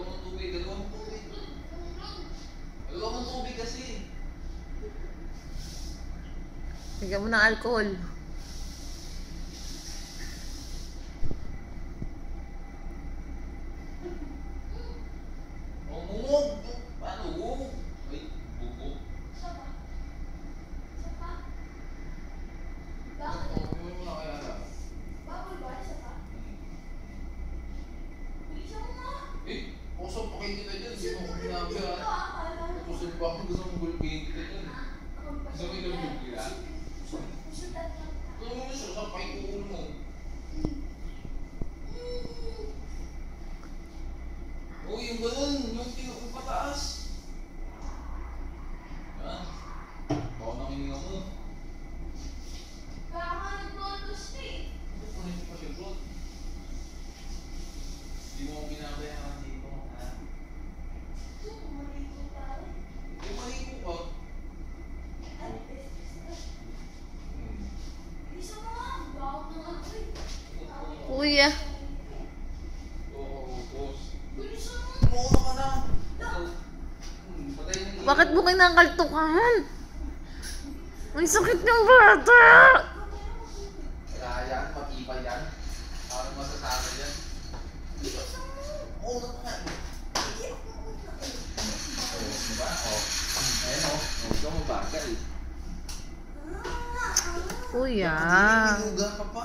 Dalawang tubig, dalawang tubig. Dalawang tubig kasi. Bigyan mo ng alcohol. Ko. Ako. Gusto mong gulpihin kita dyan. Gusto mo ilambog kita? Pusod at lang. Kung mo gusto, sampay ko ulo mo. Oh, yung ganun. Yung tinukong pataas. Yan. Baka nakininga mo. Kaya nga nag-contos ka eh. Ito pa rin pa siya, bro. Hindi mo ako binabayaran dito, ha? Ito, maligo tayo. Eh, maligo ka. Ay, best na. Hmm. Bilisan mo nga. Bawal na nga ako eh. Kuya. Oo, boss. Bilisan mo. Umuuna ka na. Hmm, patay na yung Bakit mo kinakaltukan? Ang sakit ng bata! Kaya yan, matibay yan. Parang masasabi yan. Mo. Umuuna ka nga. Oo. Ayan o. Mabagal. Ah, ah. Kuya. Hinuga ka pa.